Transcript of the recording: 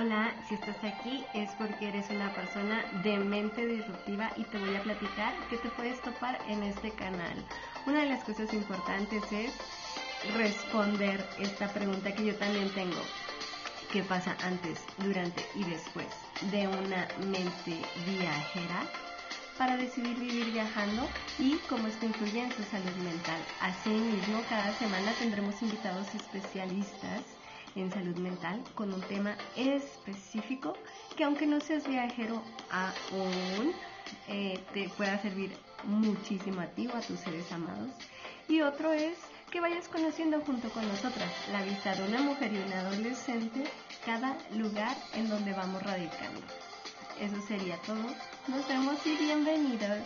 Hola, si estás aquí es porque eres una persona de mente disruptiva y te voy a platicar qué te puedes topar en este canal. Una de las cosas importantes es responder esta pregunta que yo también tengo. ¿Qué pasa antes, durante y después de una mente viajera? para decidir vivir viajando y cómo esto influye en su salud mental. Asimismo, cada semana tendremos invitados especialistas en salud mental con un tema específico que aunque no seas viajero aún, eh, te pueda servir muchísimo a ti o a tus seres amados. Y otro es que vayas conociendo junto con nosotras la vista de una mujer y un adolescente, cada lugar en donde vamos radicando. Eso sería todo. Nos vemos y bienvenidos.